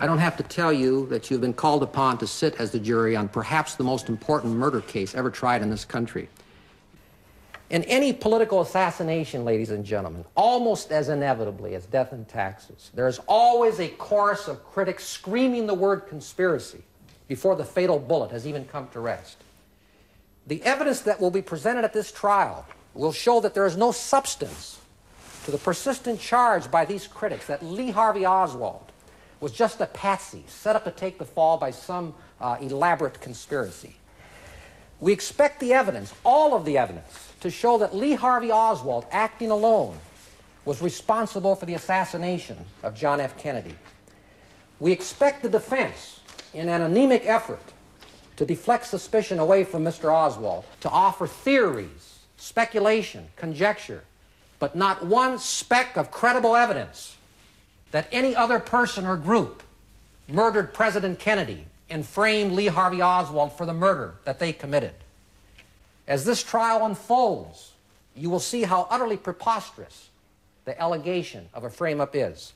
I don't have to tell you that you've been called upon to sit as the jury on perhaps the most important murder case ever tried in this country. In any political assassination, ladies and gentlemen, almost as inevitably as death and taxes, there is always a chorus of critics screaming the word conspiracy before the fatal bullet has even come to rest. The evidence that will be presented at this trial will show that there is no substance to the persistent charge by these critics that Lee Harvey Oswald was just a patsy set up to take the fall by some uh, elaborate conspiracy. We expect the evidence, all of the evidence, to show that Lee Harvey Oswald, acting alone, was responsible for the assassination of John F. Kennedy. We expect the defense, in an anemic effort to deflect suspicion away from Mr. Oswald, to offer theories, speculation, conjecture, but not one speck of credible evidence that any other person or group murdered President Kennedy and framed Lee Harvey Oswald for the murder that they committed. As this trial unfolds, you will see how utterly preposterous the allegation of a frame up is.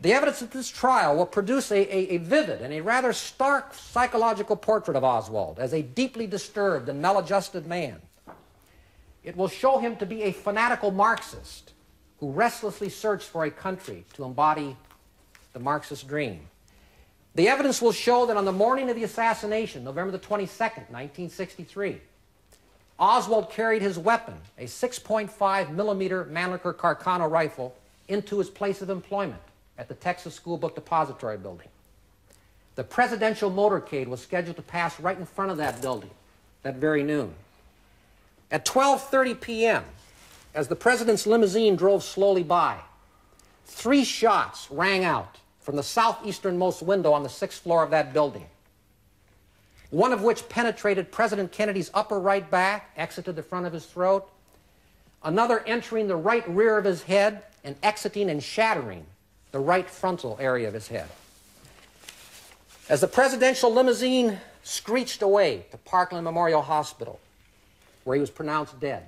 The evidence of this trial will produce a, a, a, vivid and a rather stark psychological portrait of Oswald as a deeply disturbed and maladjusted man. It will show him to be a fanatical Marxist who restlessly searched for a country to embody the Marxist dream. The evidence will show that on the morning of the assassination, November the 22nd, 1963, Oswald carried his weapon, a 6.5 millimeter Mannlicher Carcano rifle, into his place of employment at the Texas School Book Depository building. The presidential motorcade was scheduled to pass right in front of that building that very noon. At 12:30 p.m., as the president's limousine drove slowly by, three shots rang out from the southeasternmost window on the sixth floor of that building. One of which penetrated President Kennedy's upper right back, exited the front of his throat. Another entering the right rear of his head and exiting and shattering the right frontal area of his head. As the presidential limousine screeched away to Parkland Memorial Hospital, where he was pronounced dead,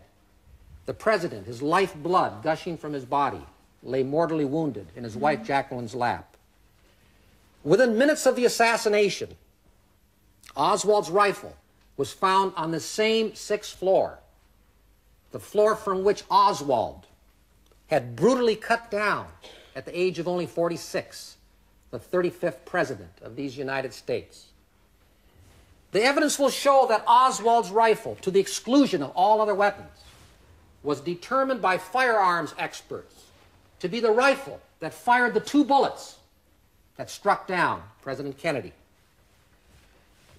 the president, his lifeblood gushing from his body, lay mortally wounded in his wife mm-hmm. Jacqueline's lap. Within minutes of the assassination, Oswald's rifle was found on the same sixth floor, the floor from which Oswald had brutally cut down at the age of only 46, the 35th president of these United States. The evidence will show that Oswald's rifle, to the exclusion of all other weapons, was determined by firearms experts to be the rifle that fired the two bullets that struck down President Kennedy.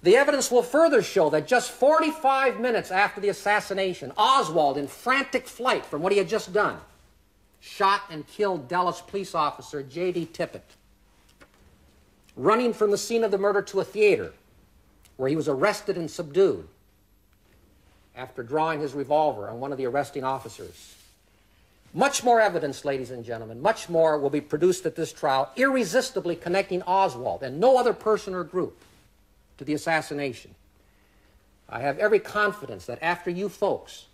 The evidence will further show that just 45 minutes after the assassination, Oswald, in frantic flight from what he had just done, shot and killed Dallas police officer J.D. Tippit, running from the scene of the murder to a theater where he was arrested and subdued after drawing his revolver on one of the arresting officers. Much more evidence, ladies and gentlemen, much more will be produced at this trial, irresistibly connecting Oswald and no other person or group to the assassination. I have every confidence that after you folks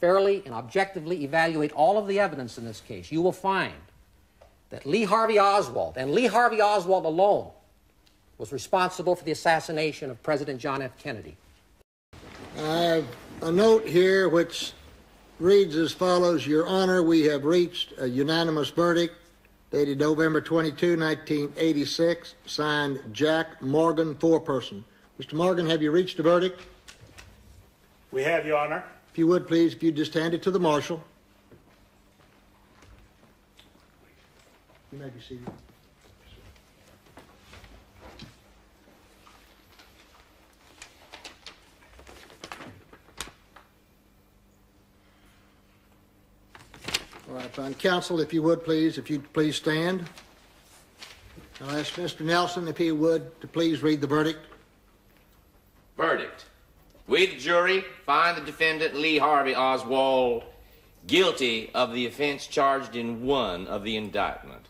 fairly and objectively evaluate all of the evidence in this case, you will find that Lee Harvey Oswald, and Lee Harvey Oswald alone, was responsible for the assassination of President John F. Kennedy. I a note here which reads as follows Your Honor, we have reached a unanimous verdict dated November 22, 1986, signed Jack Morgan, foreperson. Mr. Morgan, have you reached a verdict? We have, Your Honor. If you would, please, if you'd just hand it to the marshal. You may be seated. Right, fine. Counsel, if you would please, if you'd please stand. I'll ask Mr. Nelson if he would to please read the verdict. Verdict. We, the jury, find the defendant Lee Harvey Oswald guilty of the offense charged in one of the indictment.